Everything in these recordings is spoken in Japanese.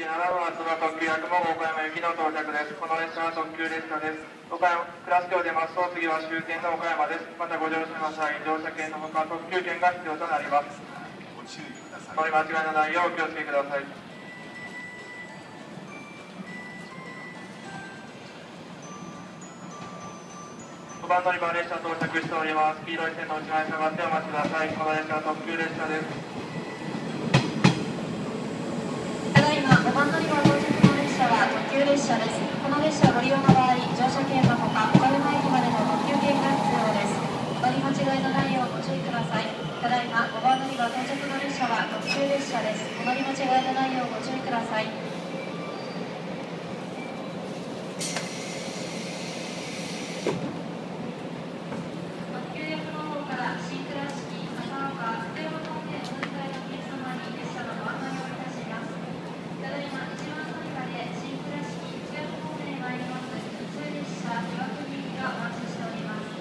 7分発の特急や雲岡山行きの到着です。この列車は特急列車です。岡山、倉敷を出ますと次は終点の岡山です。またご乗車の際、乗車券のほか特急券が必要となります。ご注意ください乗り間違いのないようお気をつけください。5番乗り場列車到着しております。黄色い線の内側に下がってお待ちください。この列車は特急列車です。ただいま5番乗り場到着の列車は特急列車です。この列車ご利用の場合、乗車券のほか、岡山駅までの特急券が必要です。乗り間違いのないようご注意ください。ただいま5番乗り場到着の列車は特急列車です。お乗り間違いのないようご注意ください。特急役の方から新倉敷、笠岡、福山方面お乗り換えのお客様に列車のご案内をいたします。ただいま一番乗り場で新倉敷、福山方面へ参ります普通列車岩国行きがお待ちしております。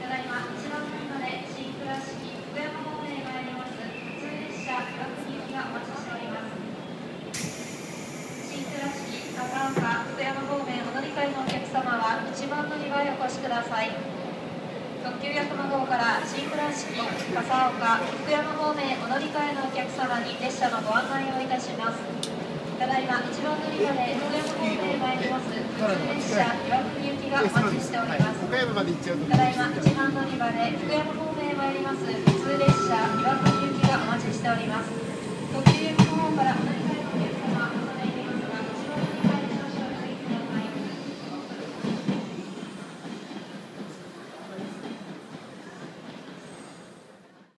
ただいま一番乗り場で新倉敷、福山方面へ参ります普通列車岩国行きがお待ちしております。新倉敷、笠岡、福山方面お乗り換えのお客様は一番乗り場へお越しください。特急役の方から新倉敷、笠岡、福山方面お乗り換えのお客様に列車のご案内をいたします。ただいま一番乗り場で福山方面へ参ります普通列車岩国行きがお待ちしております。岡山まで行っちゃうただいま一番乗り場で福山方面へ参ります普通列車岩国